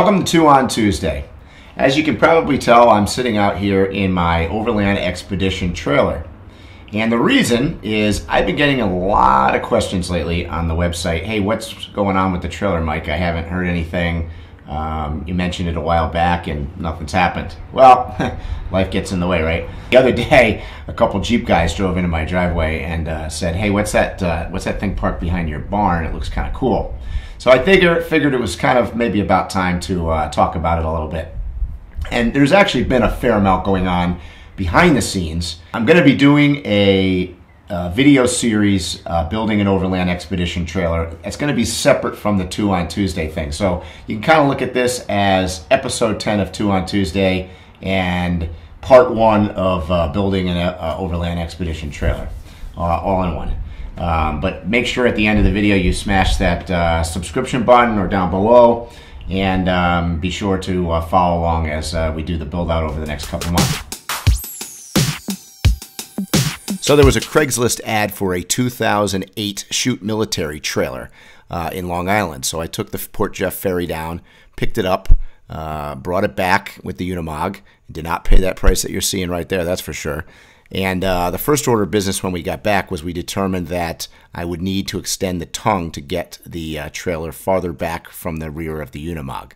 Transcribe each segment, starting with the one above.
Welcome to Two on Tuesday. As you can probably tell, I'm sitting out here in my Overland Expedition trailer. And the reason is I've been getting a lot of questions lately on the website. Hey, what's going on with the trailer, Mike? I haven't heard anything. Um, you mentioned it a while back and nothing's happened. Well, life gets in the way, right? The other day, a couple Jeep guys drove into my driveway and uh, said, "Hey, what's that? Uh, what's that thing parked behind your barn? It looks kind of cool." So I figured figured it was kind of maybe about time to uh, talk about it a little bit. And there's actually been a fair amount going on behind the scenes. I'm going to be doing a uh, video series uh, building an overland expedition trailer. It's going to be separate from the two on Tuesday thing. So you can kind of look at this as episode 10 of two on Tuesday and part one of uh, building an uh, overland expedition trailer, uh, all in one. Um, but make sure at the end of the video you smash that uh, subscription button or down below and um, be sure to follow along as we do the build out over the next couple months. So there was a Craigslist ad for a 2008 shoot military trailer uh, in Long Island. So I took the Port Jeff ferry down, picked it up, uh, brought it back with the Unimog. Did not pay that price that you're seeing right there, that's for sure. And uh, the first order of business when we got back was we determined that I would need to extend the tongue to get the uh, trailer farther back from the rear of the Unimog.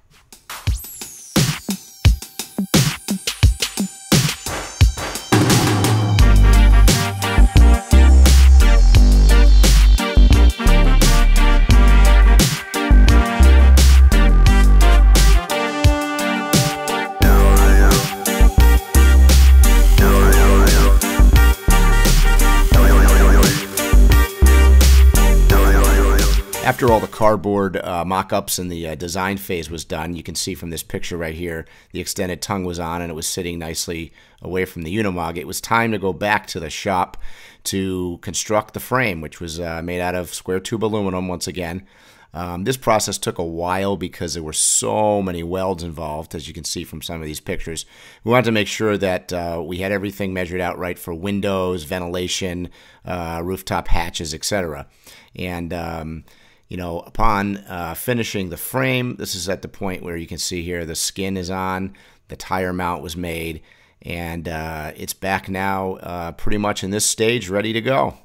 After all the cardboard uh, mock-ups and the uh, design phase was done, you can see from this picture right here, the extended tongue was on and it was sitting nicely away from the Unimog. It was time to go back to the shop to construct the frame, which was uh, made out of square tube aluminum once again. Um, this process took a while because there were so many welds involved, as you can see from some of these pictures. We wanted to make sure that uh, we had everything measured out right for windows, ventilation, uh, rooftop hatches, etc. And um, you know, upon uh, finishing the frame, this is at the point where you can see here the skin is on, the tire mount was made, and uh, it's back now uh, pretty much in this stage, ready to go.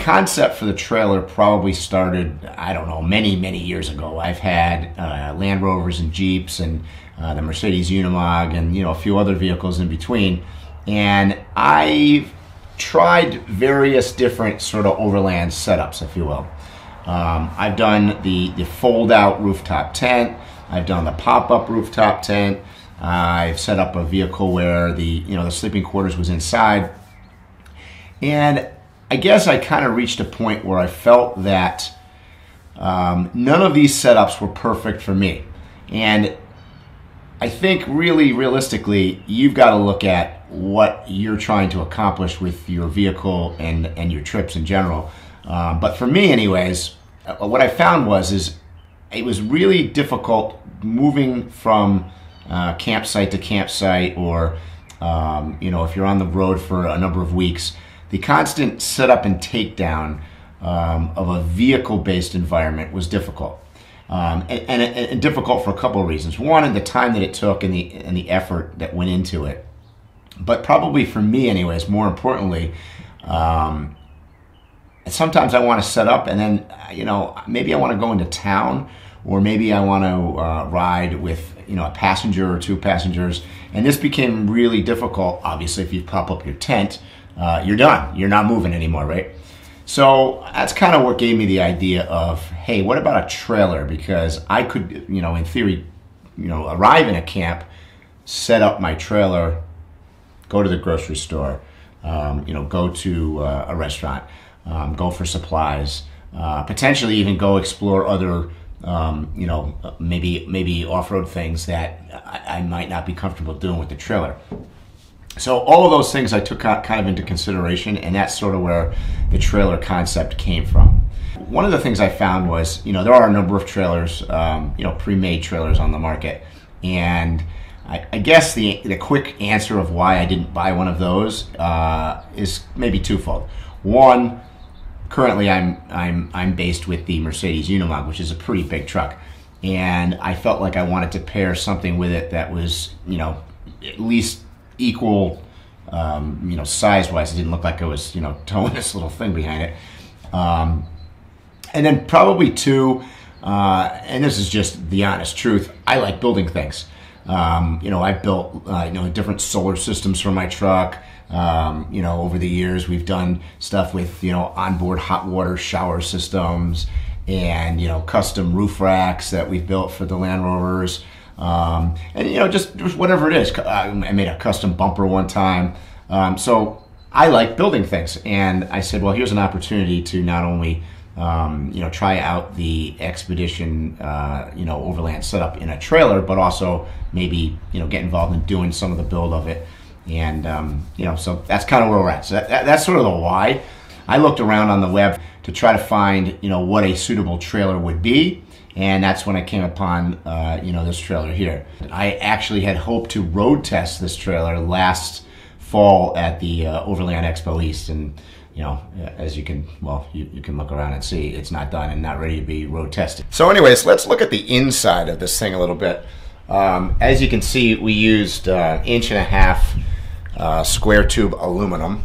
Concept for the trailer probably started, I don't know, many, many years ago. I've had uh, Land Rovers and Jeeps and uh, the Mercedes Unimog, and you know a few other vehicles in between. And I've tried various different sort of overland setups, if you will. Um, I've done the the fold out rooftop tent. I've done the pop up rooftop tent. I've set up a vehicle where the you know the sleeping quarters was inside, and I guess I kind of reached a point where I felt that um, none of these setups were perfect for me, and I think really realistically, you've got to look at what you're trying to accomplish with your vehicle and, and your trips in general. Um, but for me, anyways, uh, what I found was is it was really difficult moving from uh, campsite to campsite, or um, you know, if you're on the road for a number of weeks, the constant setup and takedown um, of a vehicle-based environment was difficult. Um, and, and, and, difficult for a couple of reasons. One, in the time that it took and the and the effort that went into it, but probably for me, anyways. More importantly, um, sometimes I want to set up and then you know maybe I want to go into town, or maybe I want to uh, ride with you know a passenger or two passengers, and this became really difficult. Obviously, if you pop up your tent, uh, you're done. You're not moving anymore, right? So that's kind of what gave me the idea of, hey, what about a trailer? Because I could, you know, in theory, you know, arrive in a camp, set up my trailer, go to the grocery store, um, you know, go to uh, a restaurant, um, go for supplies, uh, potentially even go explore other, um, you know, maybe maybe off-road things that I, I might not be comfortable doing with the trailer. So all of those things I took kind of into consideration, and that's sort of where the trailer concept came from. One of the things I found was, you know, there are a number of trailers, um, you know, pre-made trailers on the market, and I, I, guess the the quick answer of why I didn't buy one of those uh, is maybe twofold. One, currently I'm I'm I'm based with the Mercedes Unimog, which is a pretty big truck, and I felt like I wanted to pair something with it that was you know at least equal. Um, you know, size-wise, it didn't look like it was, you know, towing this little thing behind it. Um, and then probably two, uh, and this is just the honest truth. I like building things. Um, you know, I built uh, you know different solar systems for my truck. Um, you know, over the years, we've done stuff with you know onboard hot water shower systems and you know custom roof racks that we've built for the Land Rovers. Um, and you know, just, just whatever it is. I made a custom bumper one time. Um, so I like building things, and I said, well, here's an opportunity to not only um, you know, try out the expedition, uh, you know, overland setup in a trailer, but also maybe, you know, get involved in doing some of the build of it. And, um, you know, so that's kind of where we're at. So that, that, that's sort of the why. I looked around on the web to try to find, you know, what a suitable trailer would be. And that's when I came upon, uh, you know, this trailer here. I actually had hoped to road test this trailer last fall at the uh, Overland Expo East. And, you know, as you can, well, you, you can look around and see it's not done and not ready to be road tested. So anyways, let's look at the inside of this thing a little bit. Um, as you can see, we used uh, inch and a half uh, square tube aluminum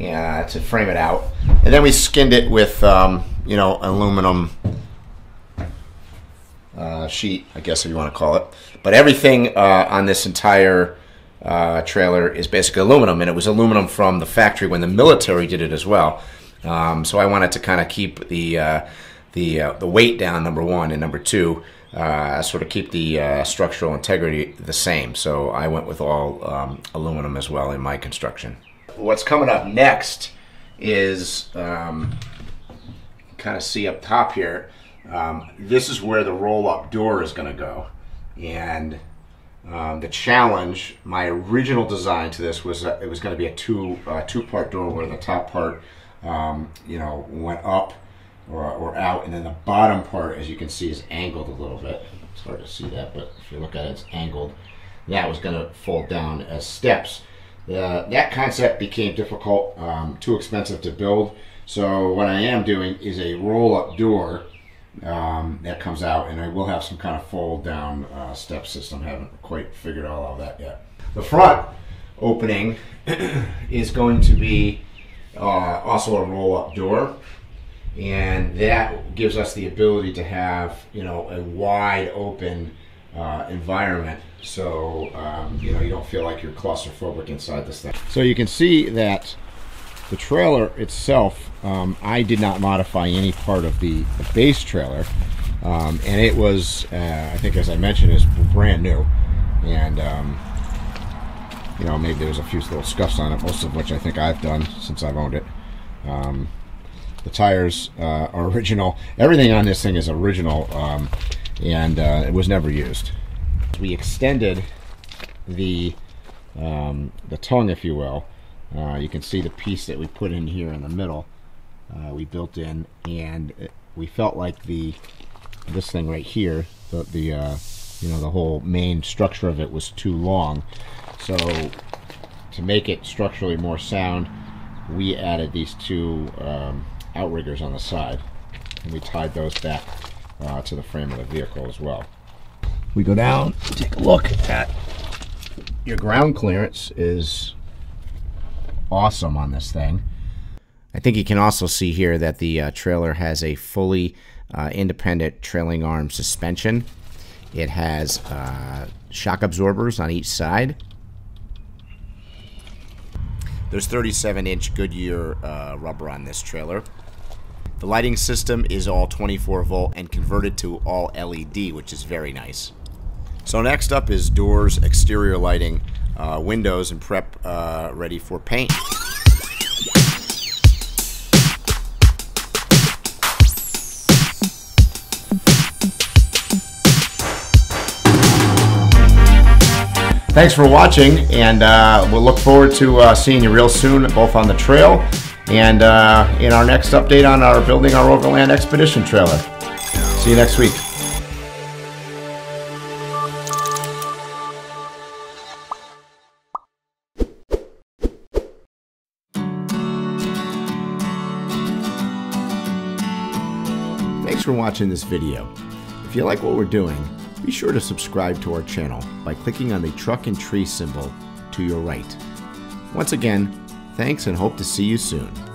uh, to frame it out. And then we skinned it with, um, you know, aluminum uh, sheet, I guess if you want to call it. But everything uh, on this entire uh, trailer is basically aluminum, and it was aluminum from the factory when the military did it as well. Um, so I wanted to kind of keep the uh, the uh, the weight down, number one, and number two, uh, sort of keep the structural integrity the same. So I went with all um, aluminum as well in my construction. What's coming up next is um, kind of see up top here. Um, this is where the roll-up door is going to go, and um, the challenge, my original design to this was that it was going to be a two uh, two part door where the top part, um, you know, went up or, or out, and then the bottom part, as you can see, is angled a little bit. It's hard to see that, but if you look at it, it's angled. That was going to fold down as steps. That concept became difficult, um, too expensive to build. So what I am doing is a roll-up door um, that comes out, and I will have some kind of fold down uh, step system. Haven't quite figured out all of that yet. The front opening is going to be uh, also a roll up door, and that gives us the ability to have you know a wide open uh, environment. So um, you know you don't feel like you're claustrophobic inside this thing. So you can see that the trailer itself, um, I did not modify any part of the, the base trailer. Um, and it was, uh, I think as I mentioned, is brand new. And, um, you know, maybe there was a few little scuffs on it, most of which I think I've done since I've owned it. Um, the tires uh, are original. Everything on this thing is original, um, and uh, it was never used. We extended the um, the tongue, if you will, uh, you can see the piece that we put in here in the middle. Uh, we built in, and we felt like the this thing right here, the, the uh, you know the whole main structure of it was too long. So to make it structurally more sound, we added these two um, outriggers on the side, and we tied those back uh, to the frame of the vehicle as well. We go down, take a look at your ground clearance is awesome on this thing. I think you can also see here that the uh, trailer has a fully uh, independent trailing arm suspension. It has uh, shock absorbers on each side. There's 37 inch Goodyear uh, rubber on this trailer. The lighting system is all 24 volt and converted to all LED, which is very nice. So next up is doors, exterior lighting uh, windows and prep uh, ready for paint. Thanks for watching, and uh, we'll look forward to uh, seeing you real soon, both on the trail and uh, in our next update on our building our overland expedition trailer. See you next week. Thanks for watching this video. If you like what we're doing, be sure to subscribe to our channel by clicking on the truck and tree symbol to your right. Once again, thanks and hope to see you soon.